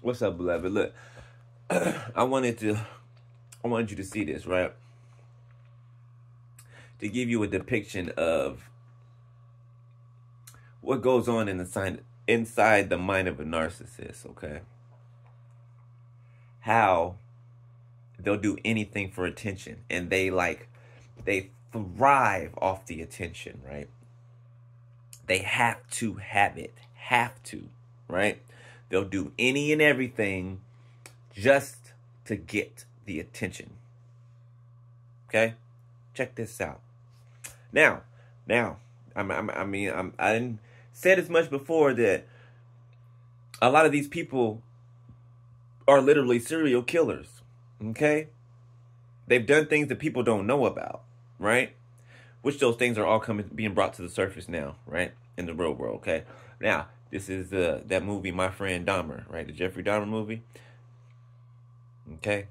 What's up, beloved? Look, I wanted to, I wanted you to see this, right? To give you a depiction of what goes on in the sign, inside the mind of a narcissist, okay? How they'll do anything for attention and they like they thrive off the attention, right? They have to have it. Have to, right? They'll do any and everything just to get the attention. Okay? Check this out. Now, now, I'm, I'm, i mean, I'm, I didn't said as much before that a lot of these people are literally serial killers. Okay? They've done things that people don't know about, right? Which those things are all coming being brought to the surface now, right? In the real world, okay? Now, this is uh, that movie, My Friend Dahmer, right? The Jeffrey Dahmer movie. Okay.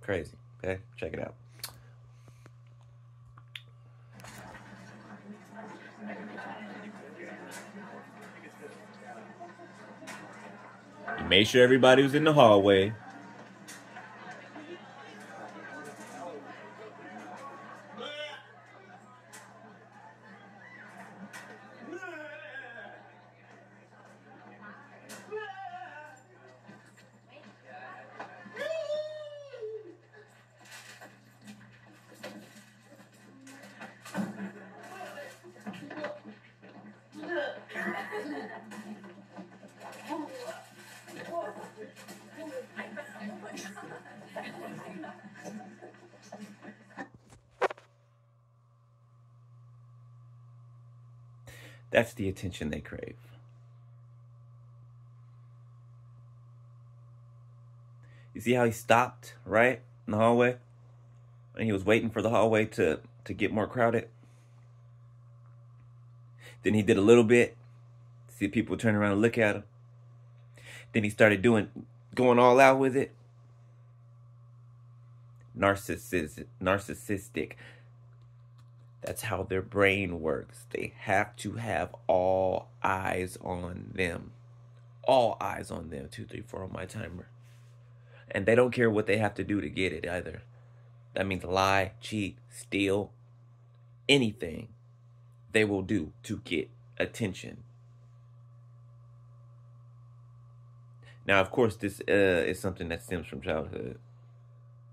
Crazy. Okay, check it out. Made sure everybody was in the hallway. That's the attention they crave. You see how he stopped, right? In the hallway? And he was waiting for the hallway to, to get more crowded. Then he did a little bit. See people turn around and look at him. Then he started doing going all out with it. Narcissistic narcissistic that's how their brain works. They have to have all eyes on them. All eyes on them. Two, three, four on my timer. And they don't care what they have to do to get it either. That means lie, cheat, steal, anything they will do to get attention. Now, of course, this uh, is something that stems from childhood,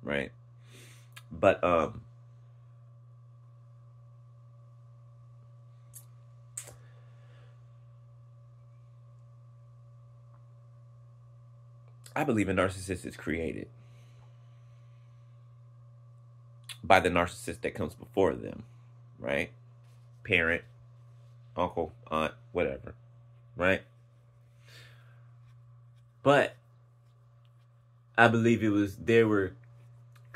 right? But um, I believe a narcissist is created by the narcissist that comes before them, right? Parent, uncle, aunt, whatever, right? But I believe it was they were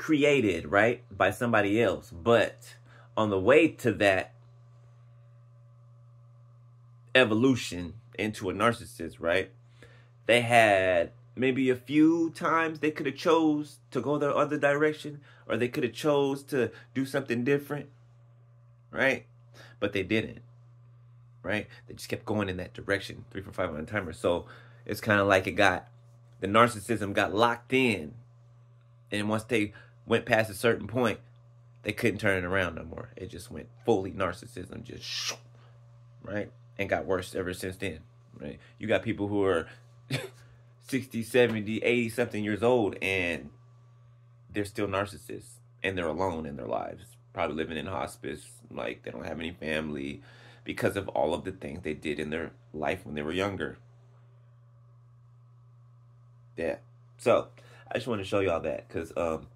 created, right, by somebody else. But on the way to that evolution into a narcissist, right? They had maybe a few times they could have chose to go the other direction or they could have chose to do something different right but they didn't right they just kept going in that direction three for five on a timer so it's kind of like it got the narcissism got locked in and once they went past a certain point they couldn't turn it around no more it just went fully narcissism just right and got worse ever since then right you got people who are 60, 70, 80 something years old and they're still narcissists and they're alone in their lives. Probably living in hospice, like they don't have any family because of all of the things they did in their life when they were younger. Yeah. So I just want to show y'all that because um,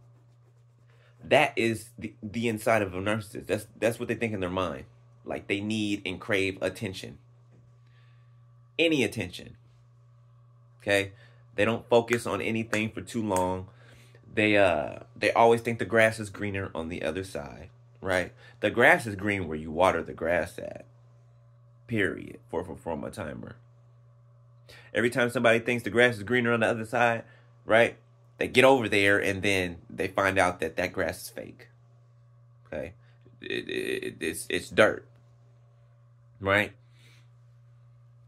that is the, the inside of a narcissist. That's that's what they think in their mind. Like they need and crave attention. Any attention. Okay? They don't focus on anything for too long. They uh they always think the grass is greener on the other side, right? The grass is green where you water the grass at. Period. For for for my timer. Every time somebody thinks the grass is greener on the other side, right? They get over there and then they find out that that grass is fake. Okay, it, it, it's it's dirt, right?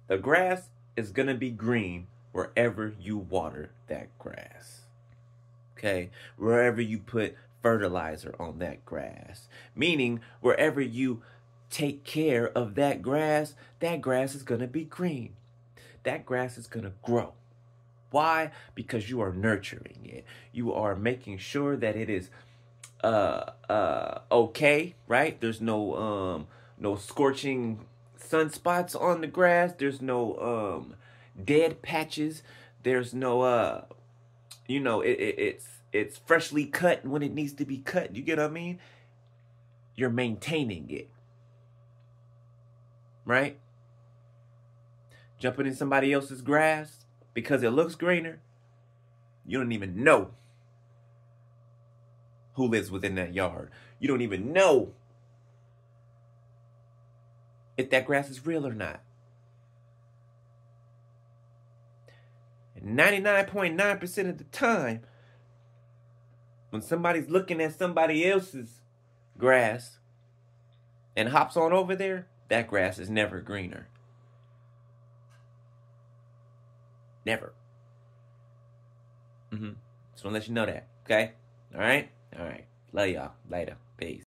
The grass is to be green wherever you water that grass. Okay? Wherever you put fertilizer on that grass. Meaning, wherever you take care of that grass, that grass is to be green. That grass is to grow. Why? Because you are nurturing it. You are making sure that it is uh uh okay, right? There's no um no scorching sunspots on the grass. There's no um dead patches. There's no uh you know, it, it it's it's freshly cut when it needs to be cut. You get what I mean? You're maintaining it. Right? Jumping in somebody else's grass because it looks greener. You don't even know who lives within that yard. You don't even know if that grass is real or not. 99.9% of the time, when somebody's looking at somebody else's grass and hops on over there, that grass is never greener. Never. Mm-hmm. Just want to let you know that. Okay? All right? All right. Love y'all. Later. Peace.